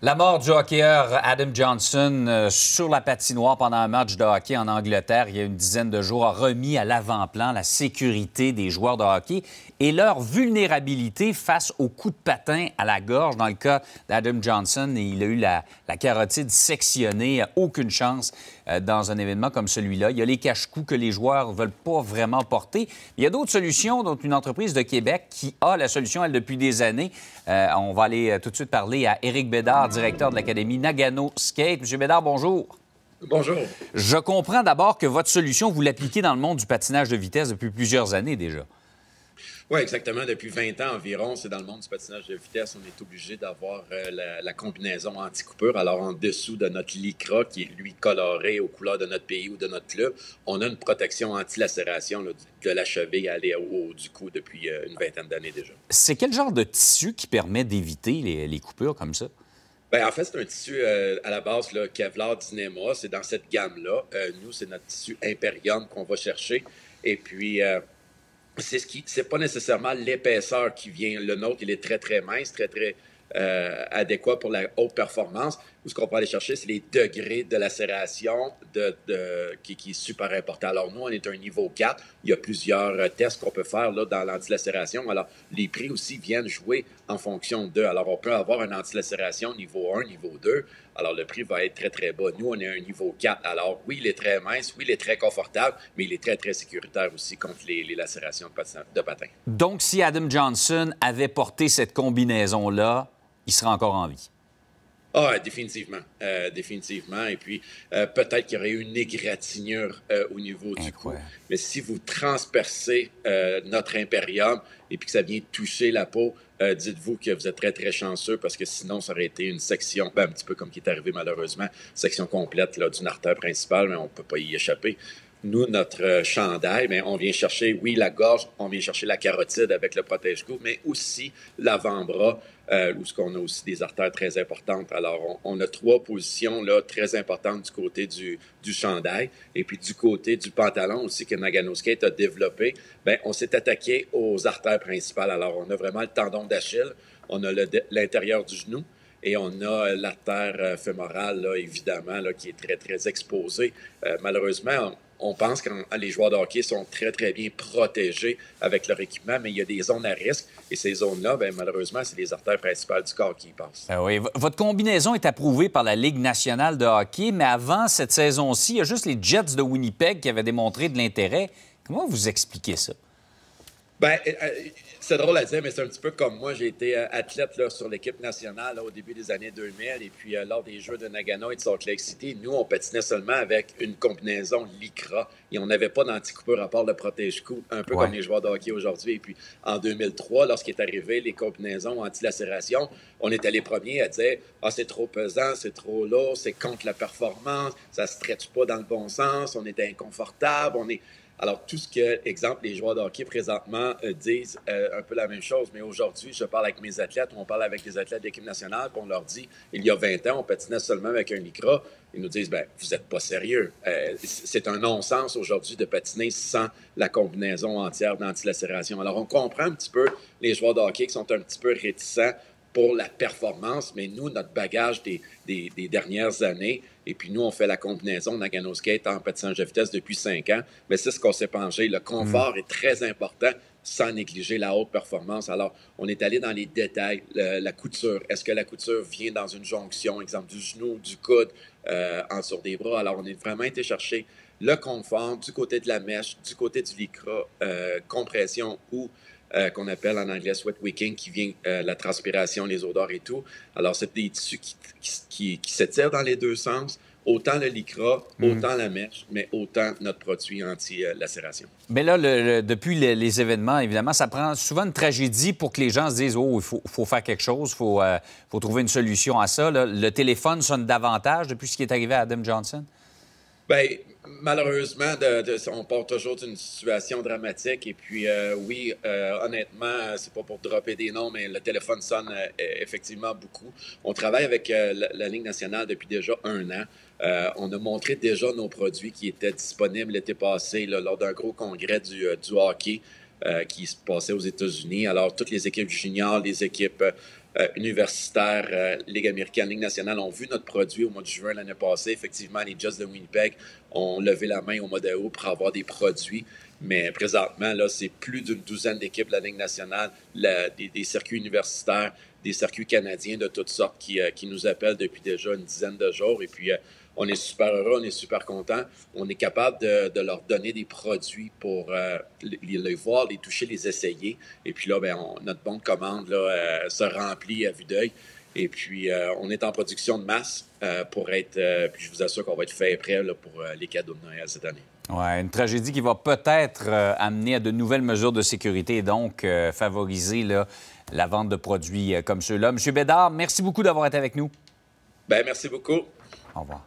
La mort du hockeyeur Adam Johnson euh, sur la patinoire pendant un match de hockey en Angleterre il y a une dizaine de jours a remis à l'avant-plan la sécurité des joueurs de hockey et leur vulnérabilité face aux coups de patin à la gorge. Dans le cas d'Adam Johnson, il a eu la, carotide sectionnée, aucune chance euh, dans un événement comme celui-là. Il y a les cache-coups que les joueurs ne veulent pas vraiment porter. Il y a d'autres solutions, dont une entreprise de Québec qui a la solution, elle, depuis des années. Euh, on va aller tout de suite parler à Éric Bédard directeur de l'Académie Nagano Skate. Monsieur Bédard, bonjour. Bonjour. Je comprends d'abord que votre solution, vous l'appliquez dans le monde du patinage de vitesse depuis plusieurs années déjà. Oui, exactement. Depuis 20 ans environ, c'est dans le monde du patinage de vitesse, on est obligé d'avoir euh, la, combinaison anti-coupure. Alors, en dessous de notre lycra, qui est lui coloré aux couleurs de notre pays ou de notre club, on a une protection anti-lacération de la cheville à aller au haut du cou depuis euh, une vingtaine d'années déjà. C'est quel genre de tissu qui permet d'éviter les coupures comme ça? Ben, en fait, c'est un tissu euh, à la base, là, Kevlar Dynema. C'est dans cette gamme-là. Euh, nous, c'est notre tissu Imperium qu'on va chercher. Et puis, euh, c'est ce qui, c'est pas nécessairement l'épaisseur qui vient. Le nôtre, il est très, très mince, très, très adéquat pour la haute performance ce qu'on peut aller chercher, c'est les degrés de lacération qui, est super important. Alors, nous, on est un niveau 4. Il y a plusieurs euh, tests qu'on peut faire là, dans l'antilacération. Alors, les prix aussi viennent jouer en fonction d'eux. Alors, on peut avoir une antilacération niveau 1, niveau 2. Alors, le prix va être très, très bas. Nous, on est un niveau 4. Alors, oui, il est très mince, oui, il est très confortable, mais il est très, très sécuritaire aussi contre les, les lacérations de patin. Donc, si Adam Johnson avait porté cette combinaison-là, il serait encore en vie. Ah, définitivement. Euh, définitivement. Et puis, euh, peut-être qu'il y aurait eu une égratignure euh, au niveau du cou. Mais si vous transpercez notre impérium et puis que ça vient toucher la peau, dites-vous que vous êtes très, très chanceux parce que sinon, ça aurait été une section, ben, un petit peu comme qui est arrivé malheureusement, section complète d'une artère principale, mais on ne peut pas y échapper nous, notre chandail, mais on vient chercher, oui, la gorge, on vient chercher la carotide avec le protège-cou, mais aussi l'avant-bras, euh, où on a aussi des artères très importantes. Alors, on, a trois positions là, très importantes du côté du, du chandail. Et puis, du côté du pantalon aussi que Nagano Skate a développé, ben, on s'est attaqué aux artères principales. Alors, on a vraiment le tendon d'Achille, on a l'intérieur du genou, et on a l'artère euh, fémorale, évidemment, qui est très, très exposée. Euh, malheureusement, on pense que les joueurs de hockey sont très, très bien protégés avec leur équipement, mais il y a des zones à risque. Et ces zones-là, bien, malheureusement, c'est les artères principales du corps qui y passent. Ah oui. Votre combinaison est approuvée par la Ligue nationale de hockey, mais avant cette saison-ci, il y a juste les Jets de Winnipeg qui avaient démontré de l'intérêt. Comment vous expliquez ça? Bien, euh, euh, c'est drôle à dire, mais c'est un petit peu comme moi. J'ai été euh, athlète là, sur l'équipe nationale au début des années 2000 et puis euh, lors des Jeux de Nagano et de Salt Lake City, nous, on patinait seulement avec une combinaison Lycra et on n'avait pas d'anticoupeur à part le protège-cou, un peu comme les joueurs de hockey aujourd'hui. Et puis en 2003, lorsqu'il est arrivé les combinaisons anti-lacération, on était les premiers à dire Ah, c'est trop pesant, c'est trop lourd, c'est contre la performance, ça ne se traite pas dans le bon sens, on est inconfortable, on est. Alors, tout ce que, exemple, les joueurs de présentement euh, disent euh, un peu la même chose, mais aujourd'hui, je parle avec mes athlètes, on parle avec les athlètes d'équipe nationale, puis on leur dit, il y a 20 ans, on patinait seulement avec un lycra. Ils nous disent, ben, vous n'êtes pas sérieux. Euh, c'est un non-sens aujourd'hui de patiner sans la combinaison entière d'antilacération. Alors, on comprend un petit peu les joueurs de qui sont un petit peu réticents pour la performance, mais nous, notre bagage des, des, dernières années, et puis nous, on fait la combinaison Nagano Skate en patinage de vitesse depuis cinq ans, mais c'est ce qu'on s'est penché. Le confort mm. est très important sans négliger la haute performance. Alors, on est allé dans les détails. la couture, est-ce que la couture vient dans une jonction, exemple du genou, du coude, euh, en sur des bras? Alors, on est vraiment été chercher le confort du côté de la mèche, du côté du lycra, euh, compression ou euh, qu'on appelle en anglais sweat wicking, qui vient euh, la transpiration, les odeurs et tout. Alors, c'est des tissus qui, qui, qui, s'étirent dans les deux sens, autant le lycra, mm. autant la mèche, mais autant notre produit anti-lacération. Mais là, depuis les, événements, évidemment, ça prend souvent une tragédie pour que les gens se disent Oh, il faut, faut faire quelque chose, il faut, euh, faut, trouver une solution à ça. Le téléphone sonne davantage depuis ce qui est arrivé à Adam Johnson? Bien, malheureusement, on part toujours d'une situation dramatique. Et puis, euh, oui, euh, honnêtement, c'est pas pour dropper des noms, mais le téléphone sonne euh, effectivement beaucoup. On travaille avec la, Ligue nationale depuis déjà un an. on a montré déjà nos produits qui étaient disponibles l'été passé lors d'un gros congrès du, du hockey qui se passait aux États-Unis. Alors, toutes les équipes juniors, les équipes universitaires, Ligue américaine, Ligue nationale, ont vu notre produit au mois de juin l'année passée. Effectivement, les Just de Winnipeg ont levé la main au mois d'août pour avoir des produits. Mais présentement, là, c'est plus d'une douzaine d'équipes de la Ligue nationale, des, circuits universitaires, des circuits canadiens de toutes sortes qui, qui, nous appellent depuis déjà une dizaine de jours. Et puis, on est super heureux, on est super content. On est capable de, leur donner des produits pour euh, les, voir, les toucher, les essayer. Et puis là, ben, notre bon de commande là, euh, se remplit à vue d'œil. Et puis, euh, on est en production de masse pour être. puis je vous assure qu'on va être fait prêt pour les cadeaux de Noël cette année. Oui, une tragédie qui va peut-être amener à de nouvelles mesures de sécurité et donc favoriser la vente de produits comme ceux-là. Monsieur Bédard, merci beaucoup d'avoir été avec nous. Bien, merci beaucoup. Au revoir.